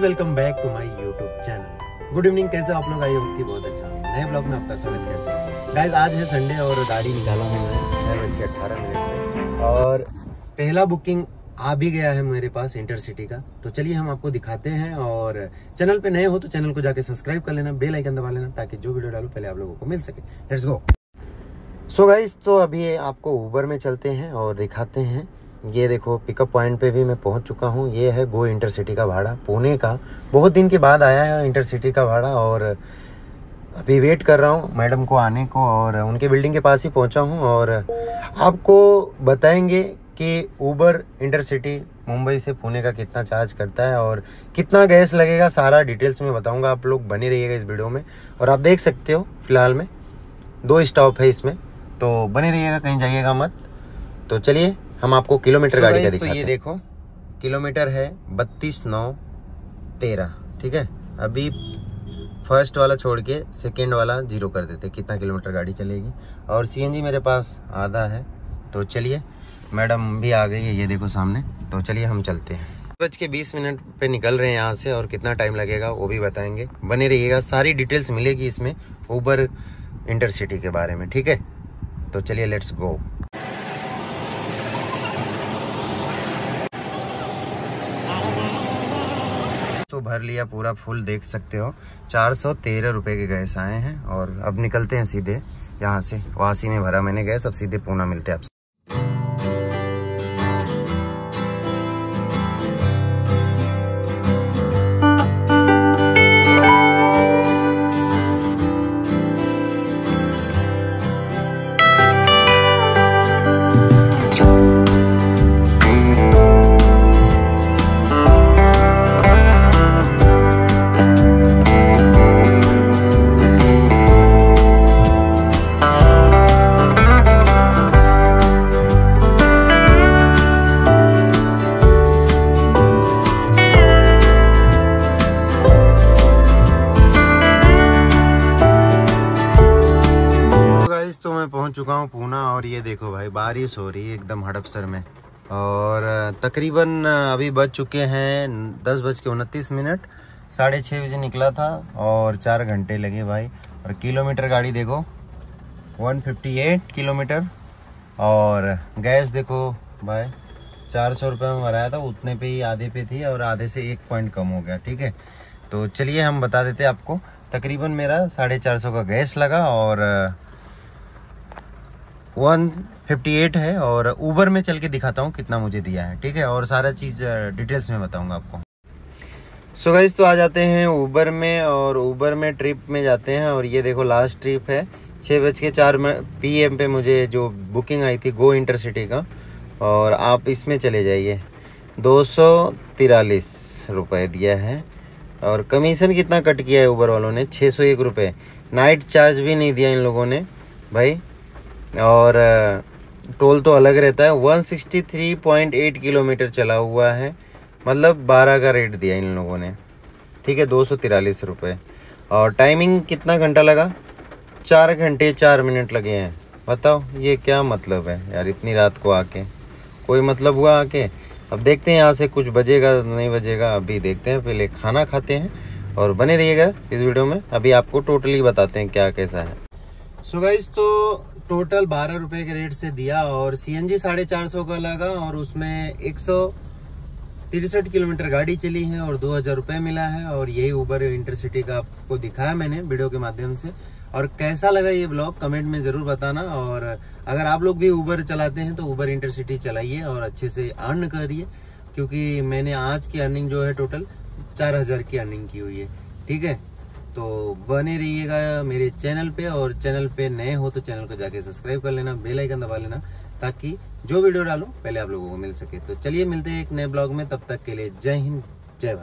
Welcome back to my YouTube channel good evening कैसे आप लोग? आई होप कि बहुत अच्छा नए ब्लॉग में आपका स्वागत करते हैं। गाइस आज है संडे और गाड़ी निकाला मैंने छह बज के अट्ठारह मिनट में। और पहला बुकिंग आ भी गया है मेरे पास इंटरसिटी का। तो चलिए हम आपको दिखाते हैं और चैनल पे नए हो तो चैनल को जाके सब्सक्राइब कर लेना बेल आइकन दबा लेना, ताकि जो वीडियो डालो, पहले आप लोगों को मिल सके। लेट्स गो सो गाइस तो अभी आपको ऊबर में चलते हैं और दिखाते हैं। ये देखो पिकअप पॉइंट पे भी मैं पहुँच चुका हूँ। ये है गो इंटरसिटी का भाड़ा, पुणे का। बहुत दिन के बाद आया है इंटरसिटी का भाड़ा और अभी वेट कर रहा हूँ मैडम को आने को और उनके बिल्डिंग के पास ही पहुँचा हूँ और आपको बताएँगे कि ऊबर इंटरसिटी मुंबई से पुणे का कितना चार्ज करता है और कितना गैस लगेगा, सारा डिटेल्स में बताऊँगा, आप लोग बने रहिएगा इस वीडियो में। और आप देख सकते हो फ़िलहाल में, दो स्टॉप है इसमें तो बने रहिएगा, कहीं जाइएगा मत। तो चलिए हम आपको किलोमीटर So गाड़ी का guys, दिखाते तो ये देखो किलोमीटर है बत्तीस नौ तेरह ठीक है? अभी फ़र्स्ट वाला छोड़ के सेकेंड वाला ज़ीरो कर देते कितना किलोमीटर गाड़ी चलेगी। और सीएनजी मेरे पास आधा है तो चलिए मैडम भी आ गई है ये देखो सामने तो चलिए हम चलते हैं। बज के बीस मिनट पे निकल रहे हैं यहाँ से और कितना टाइम लगेगा वो भी बताएँगे। बने रहिएगा सारी डिटेल्स मिलेगी इसमें ऊबर इंटरसिटी के बारे में ठीक है? तो चलिए लेट्स गो भर लिया पूरा फुल देख सकते हो। चार सौ तेरह रुपये के गैस आए हैं और अब निकलते हैं सीधे यहाँ से। वासी में भरा मैंने गैस, अब सीधे पूना मिलते हैं आपसे। पहुँच चुका हूँ पूना और ये देखो भाई, बारिश हो रही है एकदम हड़पसर में। और तकरीबन अभी बज चुके हैं दस बज के उनतीस मिनट, साढ़े छः बजे निकला था और चार घंटे लगे भाई। और किलोमीटर गाड़ी देखो 158 किलोमीटर। और गैस देखो भाई, चार सौ रुपये में भराया था, उतने पे ही आधे पे थी और आधे से एक पॉइंट कम हो गया, ठीक है? तो चलिए हम बता देते आपको, तकरीबन मेरा साढ़े चार सौ का गैस लगा और वन फिफ्टी एट है और ऊबर में चल के दिखाता हूँ कितना मुझे दिया है, ठीक है? और सारा चीज़ डिटेल्स में बताऊँगा आपको। सो गाइस तो आ जाते हैं ऊबर में और ऊबर में ट्रिप में जाते हैं और ये देखो लास्ट ट्रिप है। छः बज के चार पी एम पे मुझे जो बुकिंग आई थी गो इंटरसिटी का, और आप इसमें चले जाइए। दो सौ तिरालीस रुपये दिया है और कमीशन कितना कट किया है ऊबर वालों ने? छः सौ एक रुपये नाइट चार्ज भी नहीं दिया इन लोगों ने। भाई और टोल तो अलग रहता है। 163.8 किलोमीटर चला हुआ है। मतलब 12 का रेट दिया इन लोगों ने। ठीक है, दो सौ तिरालीस रुपये और टाइमिंग कितना घंटा लगा? चार घंटे चार मिनट लगे हैं। बताओ, ये क्या मतलब है? यार, इतनी रात को आके। कोई मतलब हुआ आके? अब देखते हैं यहाँ से कुछ बजेगा, नहीं बजेगा। अभी देखते हैं, पहले खाना खाते हैं और बने रहिएगा इस वीडियो में। अभी आपको टोटली बताते हैं क्या कैसा है। सो गाइस तो टोटल बारह रुपए के रेट से दिया और सीएनजी साढ़े चार सौ का लगा और उसमें एक सौ तिरसठ किलोमीटर गाड़ी चली है और दो हज़ार रुपये मिला है और यही ऊबर इंटरसिटी का आपको दिखाया मैंने वीडियो के माध्यम से। और कैसा लगा ये ब्लॉग कमेंट में ज़रूर बताना और अगर आप लोग भी ऊबर चलाते हैं तो ऊबर इंटरसिटी चलाइए और अच्छे से अर्न करिए, क्योंकि मैंने आज की अर्निंग जो है टोटल चार हज़ार की अर्निंग की हुई है। ठीक है? तो बने रहिएगा मेरे चैनल पे, और चैनल पे नए हो तो चैनल को जाके सब्सक्राइब कर लेना, बेल आइकन दबा लेना, ताकि जो वीडियो डालो, पहले आप लोगों को मिल सके। तो चलिए मिलते हैं एक नए ब्लॉग में, तब तक के लिए जय हिंद, जय